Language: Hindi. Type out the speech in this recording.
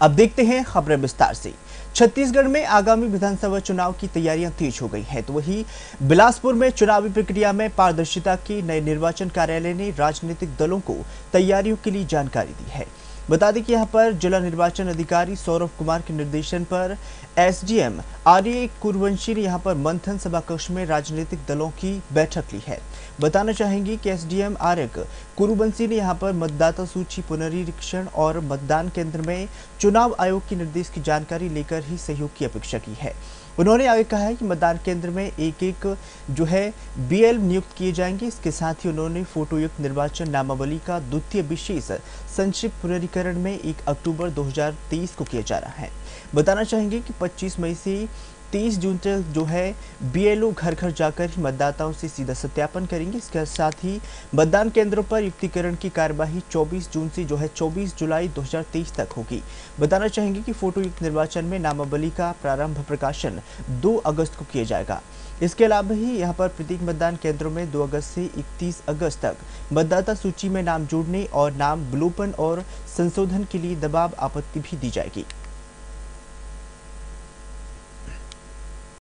अब देखते हैं खबरें विस्तार से। छत्तीसगढ़ में आगामी विधानसभा चुनाव की तैयारियाँ तेज हो गई हैं तो वहीं बिलासपुर में चुनावी प्रक्रिया में पारदर्शिता की नए निर्वाचन कार्यालय ने राजनीतिक दलों को तैयारियों के लिए जानकारी दी है। बता दें कि यहाँ पर जिला निर्वाचन अधिकारी सौरभ कुमार के निर्देशन पर एसडीएम आर्य कुरवंशी ने यहाँ पर मंथन सभा कक्ष में राजनीतिक दलों की बैठक ली है। बताना चाहेंगे कि एसडीएम आर्यक कुरुबंशी ने यहाँ पर मतदाता सूची पुनरीक्षण और मतदान केंद्र में चुनाव आयोग के निर्देश की जानकारी लेकर ही सहयोग की अपेक्षा की है। उन्होंने आगे कहा है कि मतदान केंद्र में एक एक जो है बीएल नियुक्त किए जाएँगे। इसके साथ ही उन्होंने फोटोयुक्त निर्वाचन नामावली का द्वितीय विशेष संक्षिप्त पुनरीकरण में 1 अक्टूबर 2023 को किया जा रहा है। बताना चाहेंगे कि 25 मई से 30 जून तक जो है बीएलओ घर घर जाकर ही मतदाताओं से सीधा सत्यापन करेंगे। इसके साथ ही मतदान केंद्रों पर युक्तिकरण की कार्यवाही 24 जून से जो है 24 जुलाई 2023 तक होगी। बताना चाहेंगे कि फ़ोटो युक्त निर्वाचन में नामावली का प्रारंभ प्रकाशन 2 अगस्त को किया जाएगा। इसके अलावा ही यहाँ पर प्रत्येक मतदान केंद्रों में 2 अगस्त से 31 अगस्त तक मतदाता सूची में नाम जोड़ने और नाम विलोपन और संशोधन के लिए दबाव आपत्ति भी दी जाएगी।